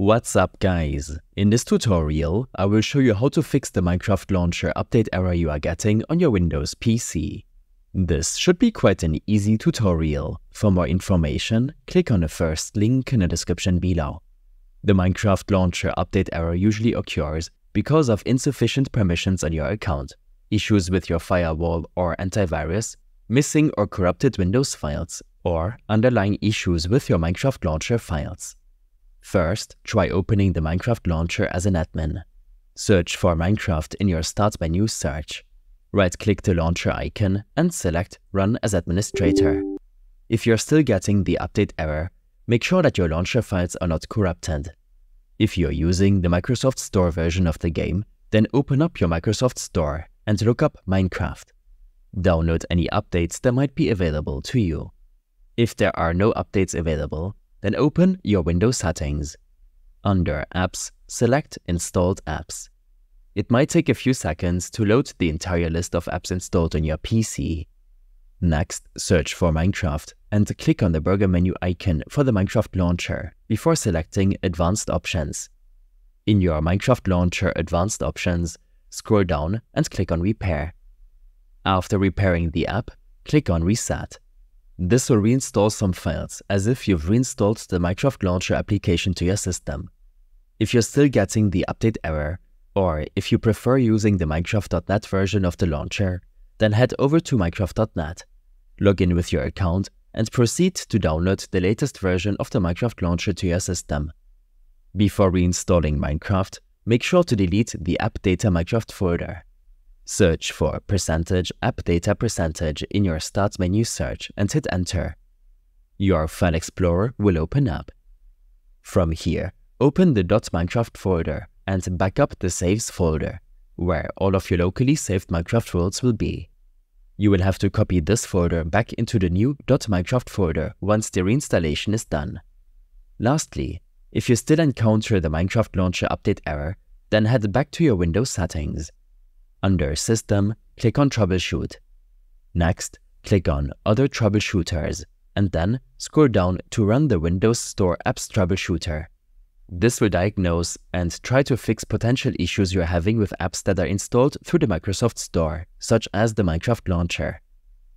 What's up guys? In this tutorial, I will show you how to fix the Minecraft Launcher update error you are getting on your Windows PC. This should be quite an easy tutorial. For more information, click on the first link in the description below. The Minecraft Launcher update error usually occurs because of insufficient permissions on your account, issues with your firewall or antivirus, missing or corrupted Windows files, or underlying issues with your Minecraft Launcher files. First, try opening the Minecraft launcher as an admin. Search for Minecraft in your Start menu search. Right-click the launcher icon and select Run as Administrator. If you're still getting the update error, make sure that your launcher files are not corrupted. If you're using the Microsoft Store version of the game, then open up your Microsoft Store and look up Minecraft. Download any updates that might be available to you. If there are no updates available, then open your Windows settings. Under Apps, select Installed Apps. It might take a few seconds to load the entire list of apps installed on your PC. Next, search for Minecraft and click on the burger menu icon for the Minecraft launcher before selecting Advanced Options. In your Minecraft launcher Advanced Options, scroll down and click on Repair. After repairing the app, click on Reset. This will reinstall some files, as if you've reinstalled the Minecraft Launcher application to your system. If you're still getting the update error, or if you prefer using the Minecraft.net version of the launcher, then head over to Minecraft.net, log in with your account, and proceed to download the latest version of the Minecraft launcher to your system. Before reinstalling Minecraft, make sure to delete the app data Minecraft folder. Search for percentage app data percentage in your Start menu search and hit enter. Your File Explorer will open up. From here, open the .minecraft folder and back up the saves folder, where all of your locally saved Minecraft worlds will be. You will have to copy this folder back into the new .minecraft folder once the reinstallation is done. Lastly, if you still encounter the Minecraft Launcher update error, then head back to your Windows settings under System, click on Troubleshoot. Next, click on Other Troubleshooters, and then scroll down to run the Windows Store Apps Troubleshooter. This will diagnose and try to fix potential issues you're having with apps that are installed through the Microsoft Store, such as the Minecraft Launcher.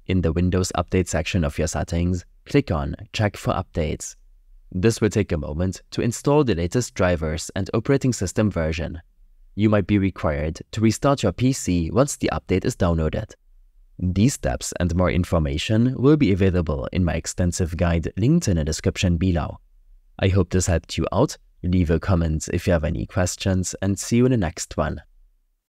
In the Windows Update section of your settings, click on Check for Updates. This will take a moment to install the latest drivers and operating system version you might be required to restart your PC once the update is downloaded. These steps and more information will be available in my extensive guide linked in the description below. I hope this helped you out. Leave a comment if you have any questions and see you in the next one.